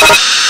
you